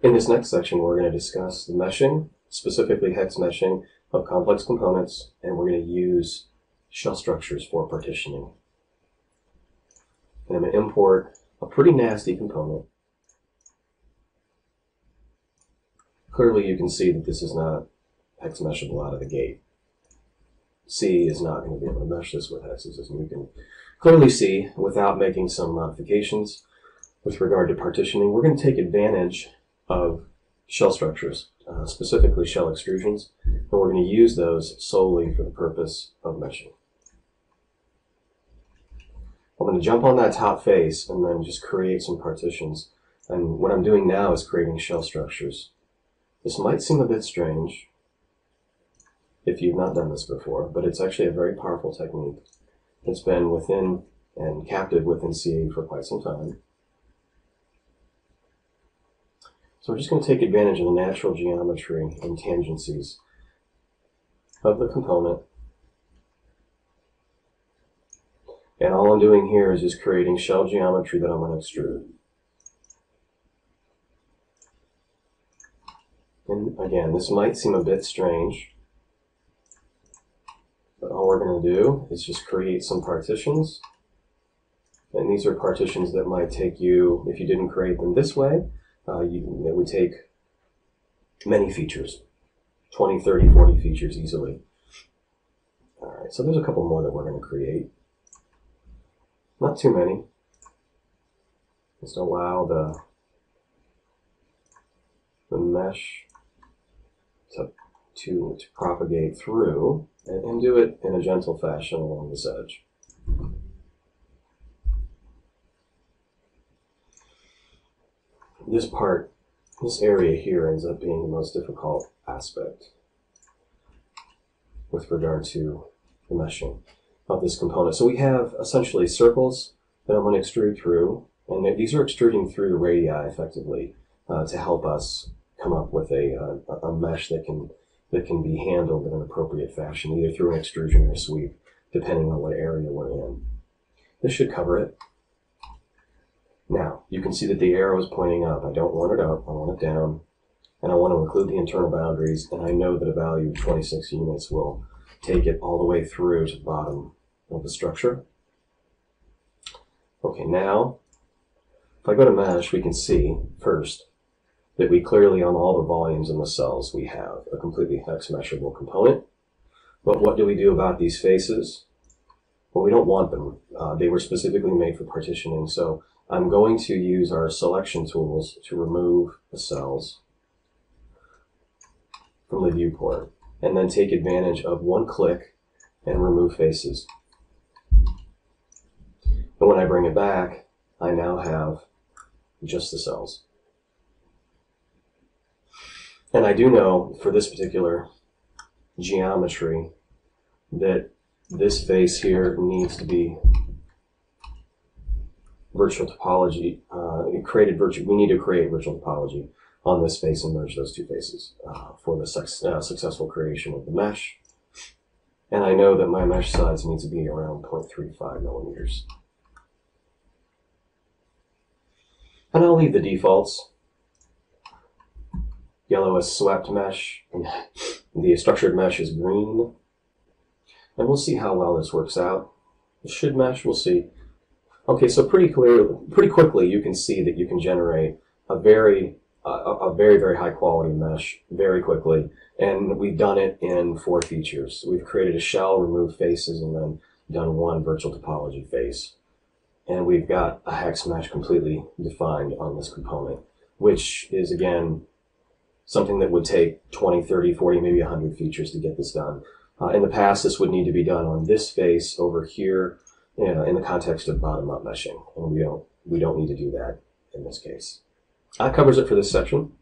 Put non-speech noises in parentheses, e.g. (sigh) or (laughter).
In this next section, we're going to discuss the meshing, specifically hex meshing of complex components, and we're going to use shell structures for partitioning. And I'm going to import a pretty nasty component. Clearly you can see that this is not hex meshable out of the gate. C is not going to be able to mesh this with hexes, as you can clearly see without making some modifications with regard to partitioning. We're going to take advantage of shell structures, uh, specifically shell extrusions, and we're going to use those solely for the purpose of meshing. I'm going to jump on that top face and then just create some partitions. And what I'm doing now is creating shell structures. This might seem a bit strange if you've not done this before, but it's actually a very powerful technique. It's been within and captive within CAE for quite some time. So we're just going to take advantage of the natural geometry and tangencies of the component. And all I'm doing here is just creating shell geometry that I'm going to extrude. And again, this might seem a bit strange, but all we're going to do is just create some partitions. And these are partitions that might take you, if you didn't create them this way, uh, you, it would take many features 20, 30, 40 features easily. All right, so there's a couple more that we're going to create. Not too many. Just allow the, the mesh to, to, to propagate through and, and do it in a gentle fashion along this edge. This part, this area here ends up being the most difficult aspect with regard to the meshing of this component. So we have essentially circles that I'm going to extrude through, and these are extruding through the radii effectively uh, to help us come up with a, a, a, mesh that can that can be handled in an appropriate fashion, either through an extrusion or a sweep, depending on what area we're in. This should cover it. Now, you can see that the arrow is pointing up. I don't want it up, I want it down. And I want to include the internal boundaries, and I know that a value of 26 units will take it all the way through to the bottom of the structure. Okay, now, if I go to mesh, we can see first that we clearly, on all the volumes in the cells, we have a completely hex meshable component. But what do we do about these faces? Well, we don't want them. Uh, they were specifically made for partitioning, so I'm going to use our selection tools to remove the cells from the viewport and then take advantage of one click and remove faces. And when I bring it back, I now have just the cells. And I do know for this particular geometry that this face here needs to be virtual topology, uh, created virtual, we need to create virtual topology on this face and merge those two faces uh, for the uh, successful creation of the mesh. And I know that my mesh size needs to be around 0.35 millimeters. And I'll leave the defaults. Yellow is swept mesh, and (laughs) the structured mesh is green. And we'll see how well this works out. It should mesh, we'll see. Okay, so pretty clear, pretty quickly, you can see that you can generate a very, uh, a very, very high quality mesh very quickly. And we've done it in four features. We've created a shell, removed faces, and then done one virtual topology face. And we've got a hex mesh completely defined on this component, which is again, something that would take 20, 30, 40, maybe 100 features to get this done. Uh, in the past, this would need to be done on this face over here, you know, in the context of bottom-up meshing, and we don't we don't need to do that in this case. That covers it for this section.